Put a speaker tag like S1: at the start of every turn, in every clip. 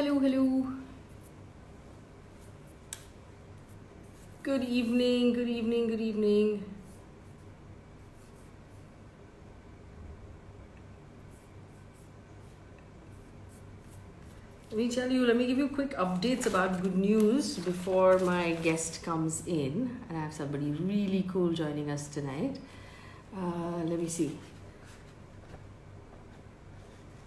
S1: hello, hello. Good evening, good evening, good evening. Let me tell you, let me give you quick updates about good news before my guest comes in. And I have somebody really cool joining us tonight. Uh, let me see.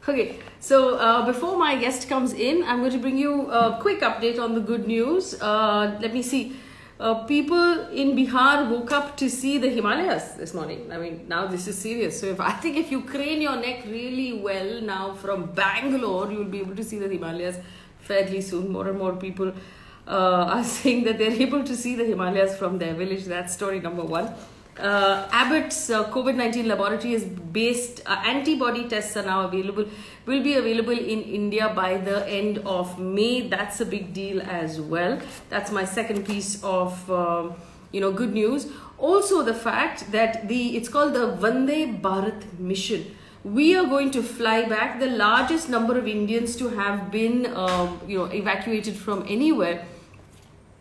S1: Okay, so uh, before my guest comes in, I'm going to bring you a quick update on the good news. Uh, let me see. Uh, people in Bihar woke up to see the Himalayas this morning. I mean, now this is serious. So if I think if you crane your neck really well now from Bangalore, you'll be able to see the Himalayas fairly soon. More and more people uh, are saying that they're able to see the Himalayas from their village. That's story number one. Uh, Abbott's uh, COVID 19 laboratory is based, uh, antibody tests are now available, will be available in India by the end of May. That's a big deal as well. That's my second piece of, um, you know, good news. Also, the fact that the it's called the Vande Bharat mission. We are going to fly back the largest number of Indians to have been, um, you know, evacuated from anywhere.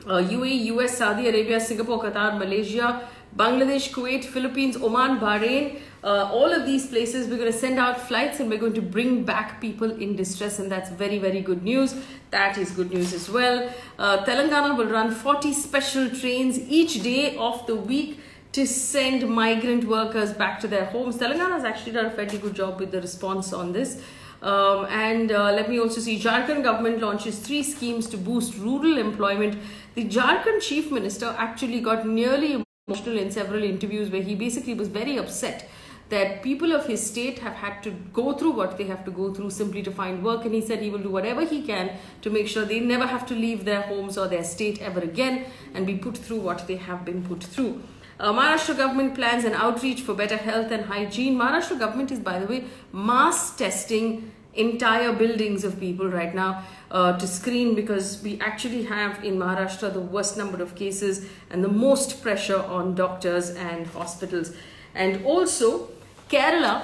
S1: Uh, UAE, US, Saudi Arabia, Singapore, Qatar, Malaysia, Bangladesh, Kuwait, Philippines, Oman, Bahrain, uh, all of these places, we're going to send out flights and we're going to bring back people in distress, and that's very, very good news. That is good news as well. Uh, Telangana will run 40 special trains each day of the week to send migrant workers back to their homes. Telangana has actually done a fairly good job with the response on this. Um, and uh, let me also see Jharkhand government launches three schemes to boost rural employment. The Jharkhand chief minister actually got nearly emotional in several interviews where he basically was very upset that people of his state have had to go through what they have to go through simply to find work and he said he will do whatever he can to make sure they never have to leave their homes or their state ever again and be put through what they have been put through uh, Maharashtra government plans an outreach for better health and hygiene. Maharashtra government is, by the way, mass testing entire buildings of people right now uh, to screen because we actually have in Maharashtra the worst number of cases and the most pressure on doctors and hospitals. And also, Kerala,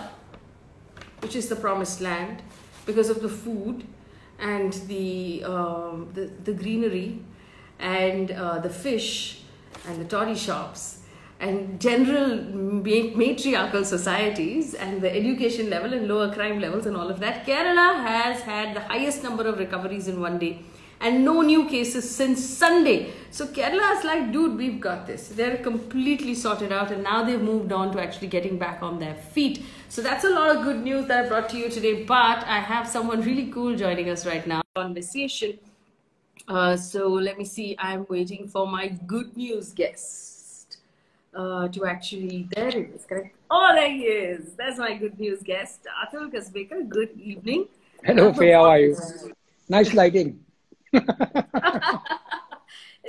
S1: which is the promised land, because of the food and the, um, the, the greenery and uh, the fish and the toddy shops and general matriarchal societies and the education level and lower crime levels and all of that, Kerala has had the highest number of recoveries in one day and no new cases since Sunday. So Kerala is like, dude, we've got this. They're completely sorted out and now they've moved on to actually getting back on their feet. So that's a lot of good news that I brought to you today. But I have someone really cool joining us right now. Conversation. Uh, so let me see. I'm waiting for my good news guest uh, to actually, there it is, correct? Oh, there he is. That's my good news guest, Atul Kasbekar. Good evening.
S2: Hello, Faye, how are you? Nice lighting.
S1: it's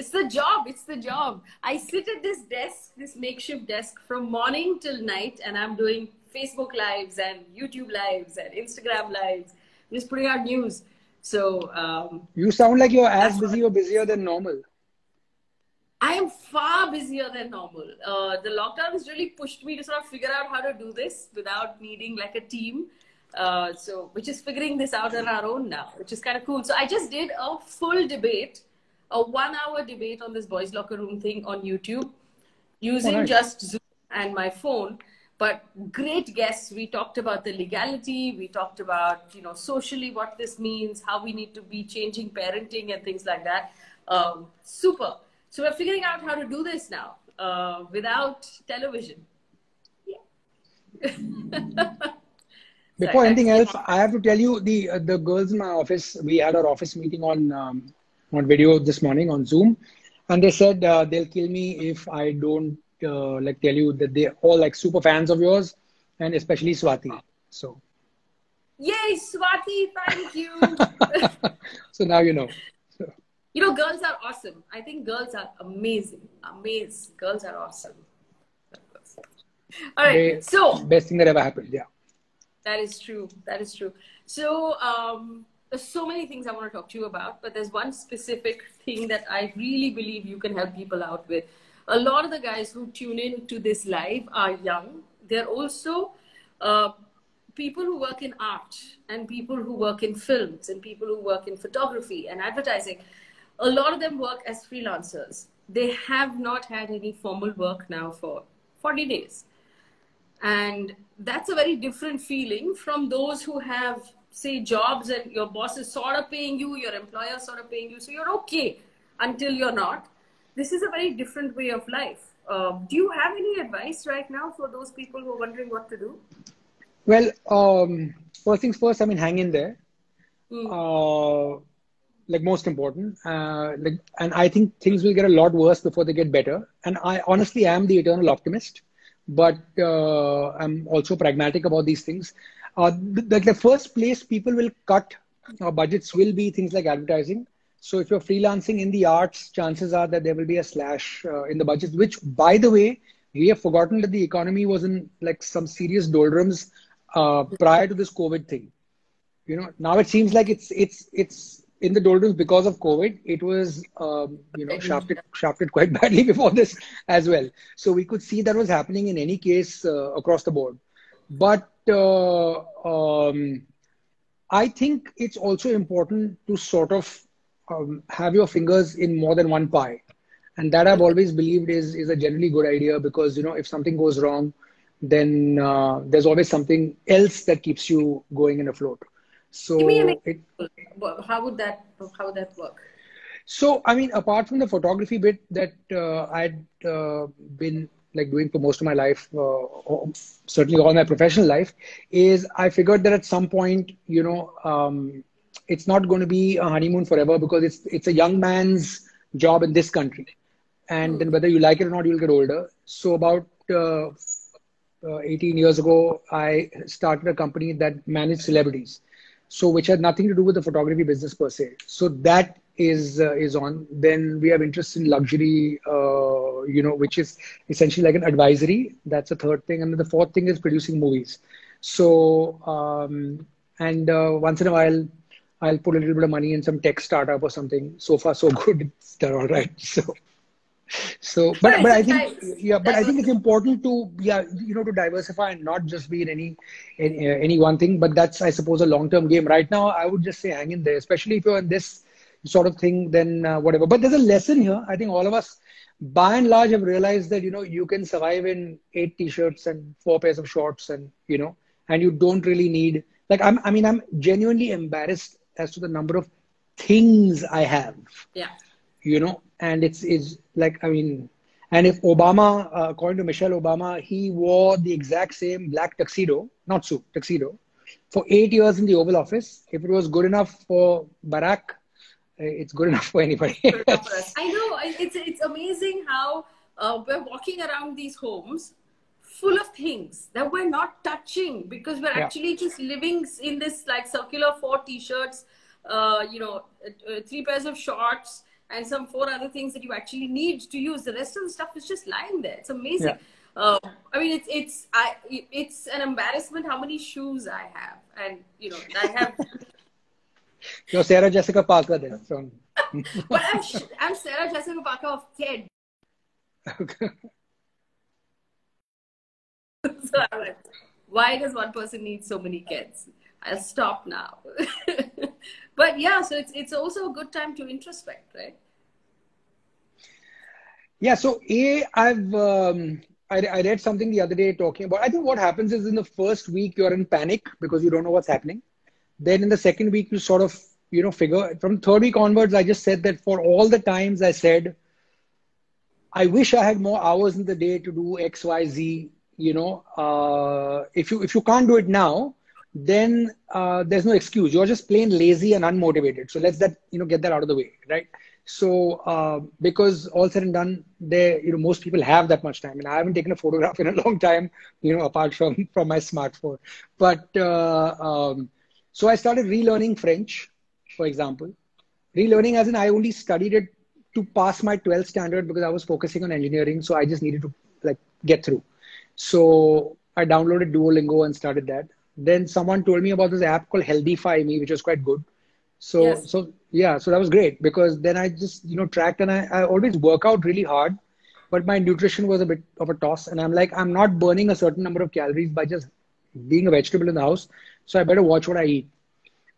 S1: the job. It's the job. I sit at this desk, this makeshift desk, from morning till night, and I'm doing Facebook lives and YouTube lives and Instagram lives, just putting out news. So um,
S2: you sound like you're as busy or busier than normal.
S1: I am far busier than normal. Uh, the lockdown has really pushed me to sort of figure out how to do this without needing like a team. Uh, so, which is figuring this out on our own now, which is kind of cool. So, I just did a full debate, a one hour debate on this boys' locker room thing on YouTube using oh, nice. just Zoom and my phone. But great guests. We talked about the legality. We talked about, you know, socially what this means, how we need to be changing parenting and things like that. Um, super. So we're figuring out how to do this now uh, without television. Yeah.
S2: Before Sorry, anything else, I have to tell you the uh, the girls in my office. We had our office meeting on um, on video this morning on Zoom, and they said uh, they'll kill me if I don't uh, like tell you that they're all like super fans of yours, and especially Swati. So.
S1: Yay, Swati! Thank you.
S2: so now you know
S1: you know, girls are awesome. I think girls are amazing. Amazing. Girls are awesome. All right. They, so
S2: best thing that ever happened. Yeah.
S1: That is true. That is true. So um, there's so many things I want to talk to you about, but there's one specific thing that I really believe you can help people out with. A lot of the guys who tune in to this live are young. They're also uh, people who work in art and people who work in films and people who work in photography and advertising, a lot of them work as freelancers. They have not had any formal work now for 40 days. And that's a very different feeling from those who have, say, jobs and your boss is sort of paying you, your employer sort of paying you, so you're okay until you're not. This is a very different way of life. Uh, do you have any advice right now for those people who are wondering what to do?
S2: Well, um, first things first, I mean, hang in there. Mm. Uh, like most important. Uh, like, and I think things will get a lot worse before they get better. And I honestly am the eternal optimist, but uh, I'm also pragmatic about these things. Uh, the, the first place people will cut uh, budgets will be things like advertising. So if you're freelancing in the arts, chances are that there will be a slash uh, in the budget. Which, by the way, we have forgotten that the economy was in like some serious doldrums uh, prior to this COVID thing. You know, now it seems like it's it's it's in the doldrums because of COVID. It was um, you know shafted shafted quite badly before this as well. So we could see that was happening in any case uh, across the board. But uh, um, I think it's also important to sort of um, have your fingers in more than one pie and that i've always believed is is a generally good idea because you know if something goes wrong then uh, there's always something else that keeps you going and afloat so
S1: it, how would that how would that work
S2: so i mean apart from the photography bit that uh, i'd uh, been like doing for most of my life uh, certainly all my professional life is i figured that at some point you know um, it's not going to be a honeymoon forever because it's it's a young man's job in this country, and mm. then whether you like it or not, you'll get older. So about uh, uh, 18 years ago, I started a company that managed celebrities, so which had nothing to do with the photography business per se. So that is uh, is on. Then we have interest in luxury, uh, you know, which is essentially like an advisory. That's a third thing, and then the fourth thing is producing movies. So um, and uh, once in a while I'll put a little bit of money in some tech startup or something. So far, so good. Done all right. So, so, but but I think yeah, but I think it's important to yeah, you know, to diversify and not just be in any in, uh, any one thing. But that's I suppose a long term game. Right now, I would just say hang in there, especially if you're in this sort of thing. Then uh, whatever. But there's a lesson here. I think all of us, by and large, have realized that you know you can survive in eight t-shirts and four pairs of shorts, and you know, and you don't really need like I'm. I mean, I'm genuinely embarrassed as to the number of things I have.
S1: Yeah.
S2: You know, and it's it's like I mean, and if Obama, uh, according to Michelle Obama, he wore the exact same black tuxedo, not suit, tuxedo, for eight years in the Oval Office. If it was good enough for Barack, uh, it's good enough for anybody.
S1: I know. It's it's amazing how uh, we're walking around these homes full of things that we're not touching because we're yeah. actually just living in this like circular four t-shirts uh, you know uh, three pairs of shorts and some four other things that you actually need to use the rest of the stuff is just lying there it's amazing yeah. uh, i mean it's it's i it's an embarrassment how many shoes i have and you know i have
S2: you're sarah jessica parker then so
S1: but I'm, I'm sarah jessica parker of ted okay so I went, why does one person need so many kids? I'll stop now. but yeah, so it's it's also a good time to introspect, right?
S2: Yeah. So a I've um, I, I read something the other day talking about. I think what happens is in the first week you're in panic because you don't know what's happening. Then in the second week you sort of you know figure. From third week onwards, I just said that for all the times I said, I wish I had more hours in the day to do X Y Z you know uh, if you if you can't do it now then uh, there's no excuse you're just plain lazy and unmotivated so let's that you know get that out of the way right so uh, because all said and done there you know most people have that much time and i haven't taken a photograph in a long time you know apart from from my smartphone but uh, um, so i started relearning french for example relearning as in i only studied it to pass my 12th standard because i was focusing on engineering so i just needed to like get through so I downloaded Duolingo and started that. Then someone told me about this app called Healthify Me, which was quite good. So yes. so yeah, so that was great because then I just you know tracked and I, I always work out really hard, but my nutrition was a bit of a toss. And I'm like, I'm not burning a certain number of calories by just being a vegetable in the house. So I better watch what I eat.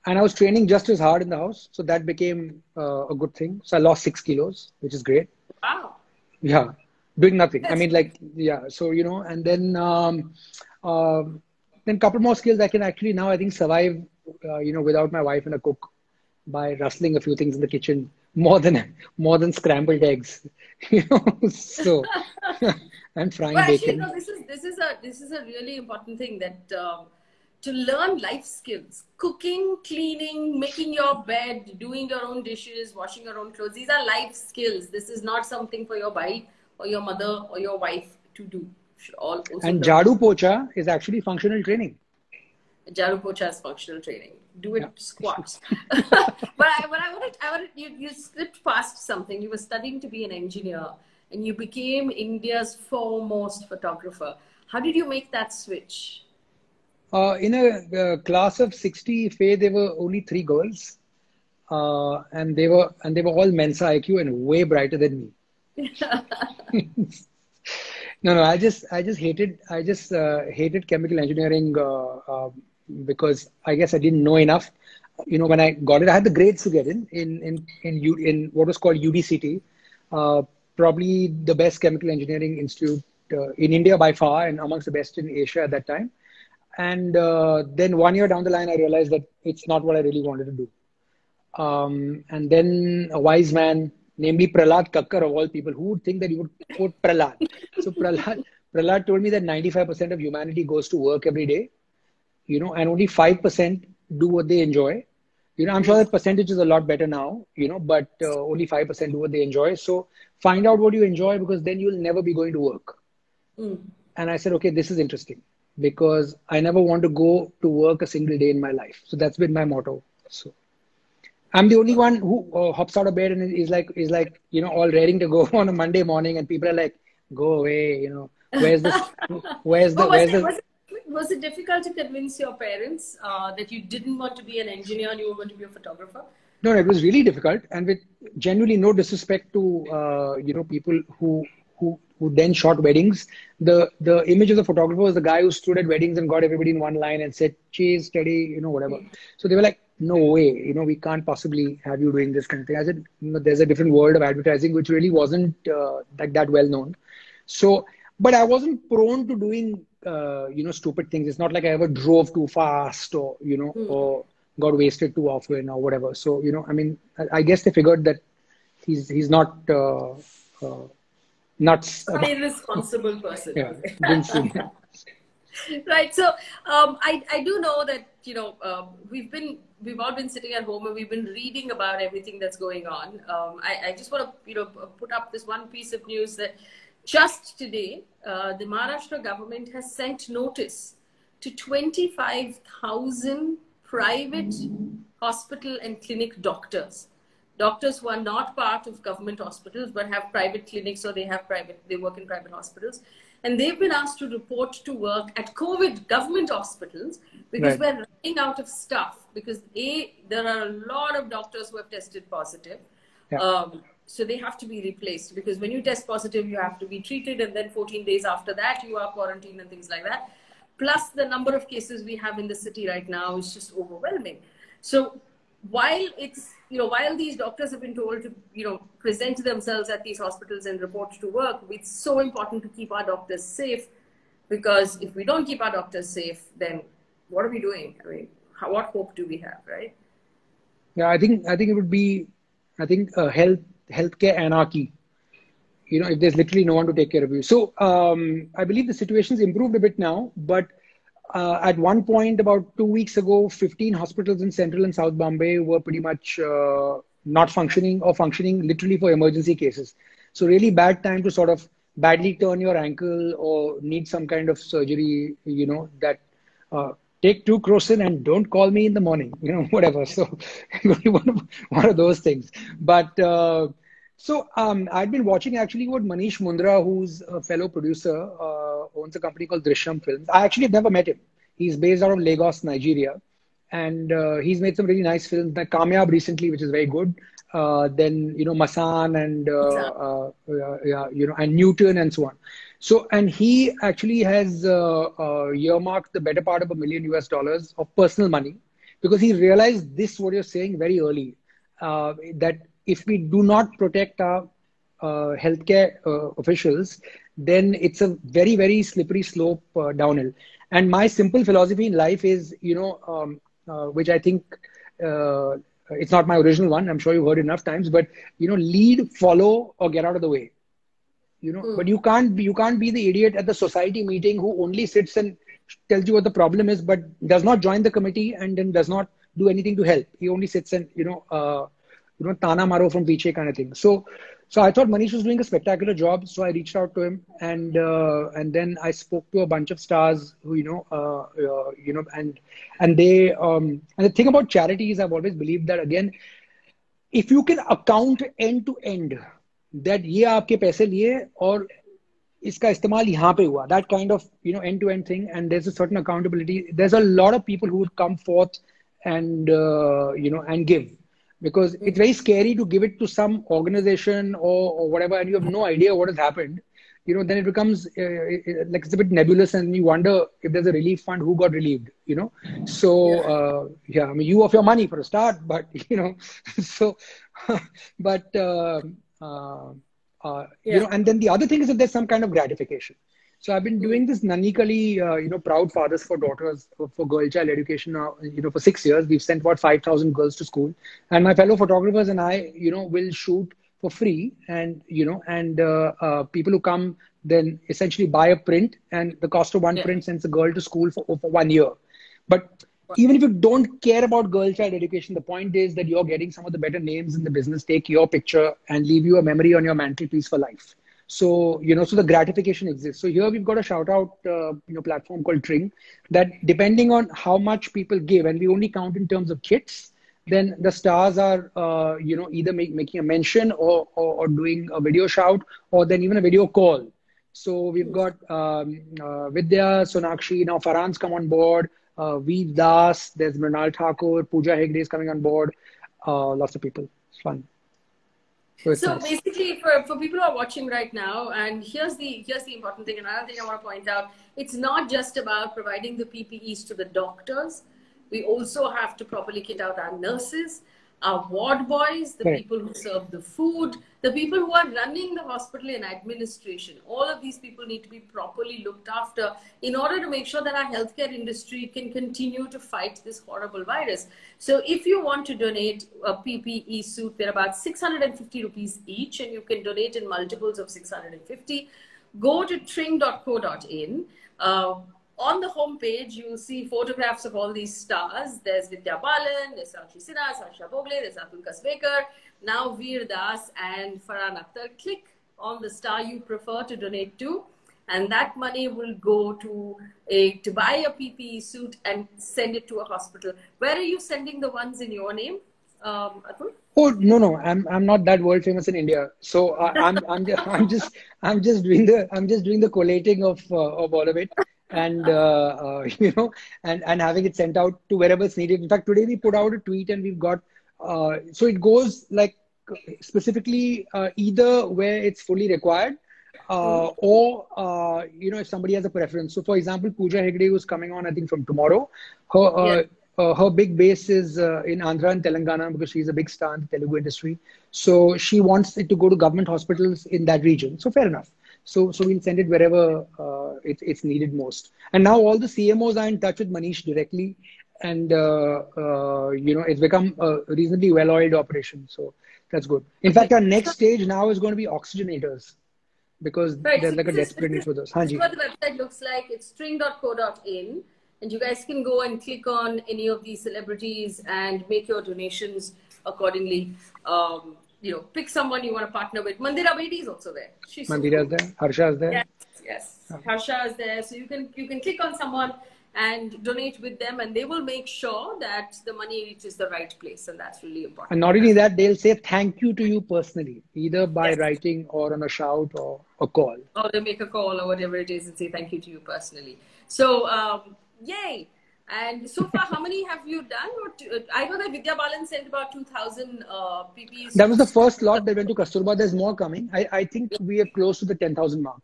S2: And I was training just as hard in the house. So that became uh, a good thing. So I lost six kilos, which is great.
S1: Wow.
S2: Yeah. Doing nothing. That's I mean, like, yeah. So, you know, and then, um, uh, then couple more skills I can actually now, I think, survive, uh, you know, without my wife and a cook by rustling a few things in the kitchen more than more than scrambled eggs you know so and frying
S1: well,
S2: bacon.
S1: actually, no, this is this is a this is a really important thing that um, to learn life skills cooking cleaning making your bed doing your own dishes washing your own clothes these are life skills. This is not something for your wife or your mother or your wife to do.
S2: All and jadu pocha is actually functional training.
S1: Jadu pocha is functional training do it yeah. squats. but I, but I wanted, I wanted you, you slipped past something. You were studying to be an engineer and you became India's foremost photographer. How did you make that switch?
S2: Uh, in a uh, class of 60, Faye, there were only three girls. Uh, and they were and they were all Mensa IQ and way brighter than me. no, no, I just I just hated I just uh, hated chemical engineering uh, um, because I guess I didn't know enough. You know, when I got it, I had the grades to get in in in in, U, in what was called UDCT, uh, probably the best chemical engineering institute uh, in India by far, and amongst the best in Asia at that time. And uh, then one year down the line, I realized that it's not what I really wanted to do. Um, and then a wise man, namely Prahlad Kakkar of all people, who would think that you would quote Prahlad? So Prahlad, Prahlad told me that 95% of humanity goes to work every day you know, and only 5% do what they enjoy. You know, I'm sure that percentage is a lot better now, you know, but uh, only 5% do what they enjoy. So find out what you enjoy because then you'll never be going to work. Mm. And I said, okay, this is interesting because I never want to go to work a single day in my life. So that's been my motto. So I'm the only one who uh, hops out of bed and is like, is like, you know, all raring to go on a Monday morning and people are like, go away, you know, where's the, where's the, where's the,
S1: was it difficult to convince your parents uh, that you didn't want to be an engineer and you were going to be a photographer?
S2: No, it was really difficult, and with genuinely no disrespect to uh, you know people who who who then shot weddings. The the image of the photographer was the guy who stood at weddings and got everybody in one line and said cheese, steady, you know, whatever. So they were like, no way, you know, we can't possibly have you doing this kind of thing. I said, know, there's a different world of advertising which really wasn't uh, like that well known. So, but I wasn't prone to doing uh, you know stupid things. It's not like I ever drove too fast or you know mm. or got wasted too often or whatever. So you know, I mean, I, I guess they figured that he's he's not uh, uh, nuts.
S1: An irresponsible person. yeah, right. So um, I I do know that you know um, we've been we've all been sitting at home and we've been reading about everything that's going on. Um, I, I just want to you know put up this one piece of news that just today, uh, the Maharashtra government has sent notice to 25,000 private hospital and clinic doctors. Doctors who are not part of government hospitals but have private clinics or they have private, they work in private hospitals. And they've been asked to report to work at COVID government hospitals because right. we're running out of staff. Because A, there are a lot of doctors who have tested positive. Yeah. Um, so they have to be replaced because when you test positive, you have to be treated, and then 14 days after that, you are quarantined and things like that. Plus, the number of cases we have in the city right now is just overwhelming. So while it's you know while these doctors have been told to you know present themselves at these hospitals and report to work, it's so important to keep our doctors safe because if we don't keep our doctors safe, then what are we doing? I mean, how, what hope do we have, right?
S2: Yeah, I think I think it would be I think uh, health healthcare anarchy. You know, if there's literally no one to take care of you. So um, I believe the situation's improved a bit now, but uh, at one point about two weeks ago, 15 hospitals in central and south Bombay were pretty much uh, not functioning or functioning literally for emergency cases. So really bad time to sort of badly turn your ankle or need some kind of surgery, you know, that uh, take two Crocin and don't call me in the morning, you know, whatever. So one, of, one of those things. But uh, so um, I've been watching actually what Manish Mundra, who's a fellow producer, uh, owns a company called Drishyam Films. I actually have never met him. He's based out of Lagos, Nigeria. And uh, he's made some really nice films, like Kaamyaab recently, which is very good. uh, then you know Masaan and uh, yeah, you know and Newton and so on. So and he actually has earmarked the better part of a million US dollars of personal money because he realized this what you're saying very early that if we do not protect our uh, healthcare uh, officials, then it's a very, very slippery slope uh, downhill. And my simple philosophy in life is, you know, um, uh, which I think uh, it's not my original one. I'm sure you've heard enough times, but you know, lead, follow, or get out of the way. You know, mm. but you can't be, you can't be the idiot at the society meeting who only sits and tells you what the problem is, but does not join the committee and then does not do anything to help. He only sits and you know, uh, you know, tana maro from piche kind of thing. So so I thought Manish was doing a spectacular job. So I reached out to him, and uh, and then I spoke to a bunch of stars who you know, uh, uh, you know, and and they um, and the thing about charities, I've always believed that again, if you can account end to end, that ये आपके पैसे लिए और इसका इस्तेमाल यहाँ पे हुआ that kind of you know end to end thing and there's a certain accountability there's a lot of people who would come forth and uh, you know and give because it's very scary to give it to some organization or, or whatever and you have no idea what has happened you know then it becomes uh, like it's a bit nebulous and you wonder if there's a relief fund who got relieved you know so uh, yeah i mean you off your money for a start but you know so but uh, uh, uh yeah. you know and then the other thing is that there's some kind of gratification so I've been doing this Nanhi Kali, uh, you know, proud fathers for daughters for, for, girl child education now, you know, for six years. We've sent about 5,000 girls to school. And my fellow photographers and I, you know, will shoot for free. And, you know, and uh, uh, people who come then essentially buy a print and the cost of one yeah. print sends a girl to school for, for one year. But even if you don't care about girl child education, the point is that you're getting some of the better names in the business, take your picture and leave you a memory on your mantelpiece for life. So, you know, so the gratification exists. So here we've got a shout out, uh, you know, platform called Tring that depending on how much people give, and we only count in terms of kits, then the stars are, uh, you know, either make, making a mention or, or, or, doing a video shout or then even a video call. So we've got um, uh, Vidya, Sonakshi, now Farhan's come on board, uh, Veer Das, there's Mrinal Thakur, Pooja Hegde is coming on board, uh, lots of people. It's fun.
S1: So, so nice. basically, for, for people who are watching right now, and here's the here's the important thing. Another thing I want to point out: it's not just about providing the PPEs to the doctors. We also have to properly kit out our nurses our ward boys, the right. people who serve the food, the people who are running the hospital and administration. All of these people need to be properly looked after in order to make sure that our healthcare industry can continue to fight this horrible virus. So if you want to donate a PPE suit, they're about 650 rupees each and you can donate in multiples of 650. Go to tring.co.in. Uh, on the homepage, you'll see photographs of all these stars. There's Vidya Balan, there's Sakshi Sinha, Harsha Bhogle, there's Atul Kasbekar, now Veer Das and Farhan Akhtar. Click on the star you prefer to donate to, and that money will go to a to buy a PPE suit and send it to a hospital. Where are you sending the ones in your name, um, Atul?
S2: Oh no no I'm I'm not that world famous in India so uh, I'm I'm just, I'm just I'm just doing the I'm just doing the collating of uh, of all of it and uh, uh, you know and and having it sent out to wherever it's needed in fact today we put out a tweet and we've got uh, so it goes like specifically uh, either where it's fully required uh, mm. or uh, you know if somebody has a preference so for example Pooja Hegde who's coming on I think from tomorrow her yeah. Uh, her big base is uh, in Andhra and Telangana because she's a big star in the Telugu industry. So she wants it to go to government hospitals in that region. So fair enough. So, so we'll send it wherever uh, it, it's needed most. And now all the CMOs are in touch with Manish directly, and uh, uh, you know it's become a reasonably well-oiled operation. So that's good. In fact, our next stage now is going to be oxygenators because right. there's like a desperate need for those.
S1: This is what the website looks like. It's tring.co.in, and you guys can go and click on any of these celebrities and make your donations accordingly. Um, you know, pick someone you want to partner with. Mandira Bedi is also there.
S2: She's Mandira is there. Harsha is there.
S1: Yes, yes. Harsha is there. So you can you can click on someone and donate with them, and they will make sure that the money reaches the right place, and that's really important.
S2: And not only that, they'll say thank you to you personally, either by yes. writing or on a shout or a call.
S1: Or they make a call or whatever it is and say thank you to you personally. So, um, yay! And so far, how many have you done? Uh, I know that Vidya Balan sent about 2,000 uh, PPs.
S2: That was the first lot that went to Kasturba. There's more coming. I, I think we are close to the 10,000 mark.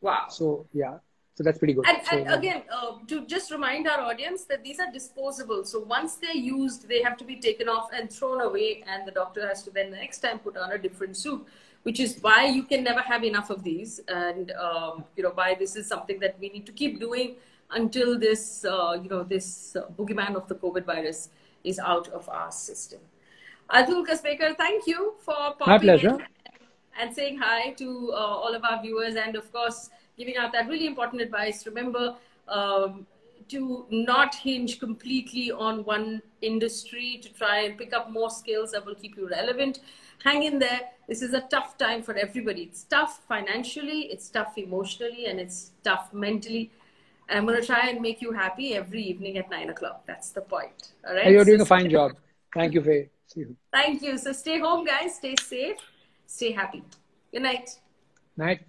S1: Wow.
S2: So, yeah. So that's pretty good.
S1: And,
S2: so,
S1: and again, uh, to just remind our audience that these are disposable. So once they're used, they have to be taken off and thrown away, and the doctor has to then the next time put on a different suit. Which is why you can never have enough of these, and um, you know why this is something that we need to keep doing until this, uh, you know, this uh, boogeyman of the COVID virus is out of our system. Atul Kasbekar, thank you for
S2: My pleasure.
S1: and saying hi to uh, all of our viewers, and of course giving out that really important advice. Remember um, to not hinge completely on one industry, to try and pick up more skills that will keep you relevant. Hang in there. This is a tough time for everybody. It's tough financially, it's tough emotionally, and it's tough mentally. And I'm going to try and make you happy every evening at 9 o'clock. That's the point. All right.
S2: You're doing so a fine job. Thank you, Faye. See you.
S1: Thank you. So stay home, guys. Stay safe. Stay happy. Good night.
S2: Night.